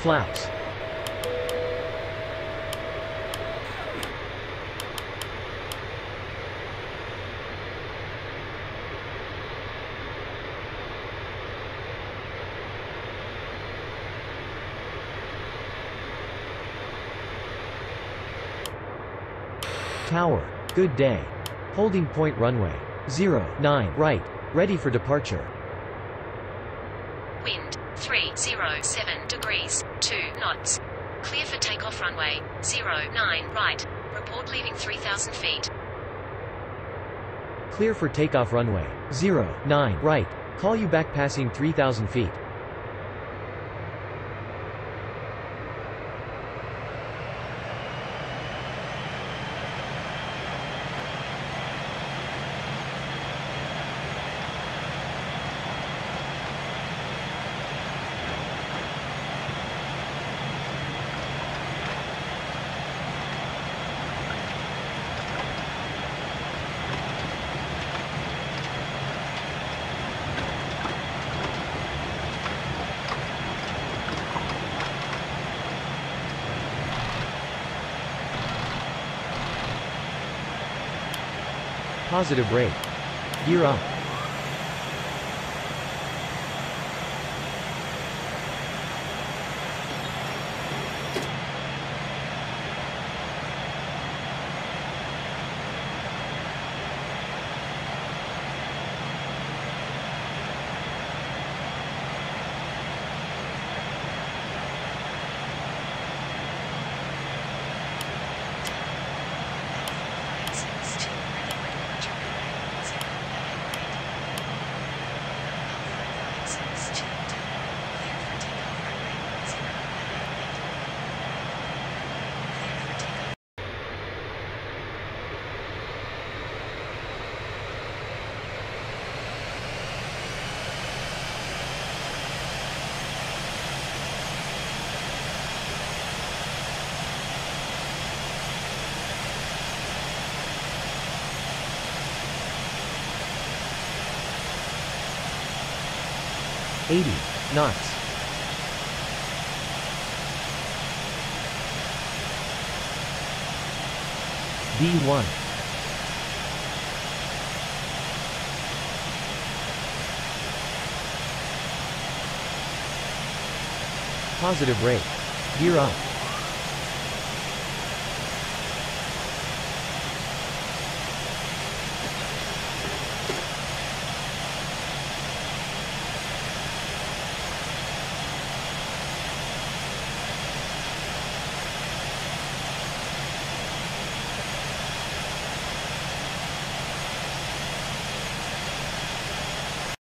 Flaps. Tower. Good day. Holding point runway. 0, 9, right. Ready for departure. Wind 307 degrees, 2 knots. Clear for takeoff runway 09 right. Report leaving 3000 feet. Clear for takeoff runway. 0, 9, right. Call you back passing 3000 feet. Positive rate. Gear up. Eighty knots. V1 Positive rate. Gear up.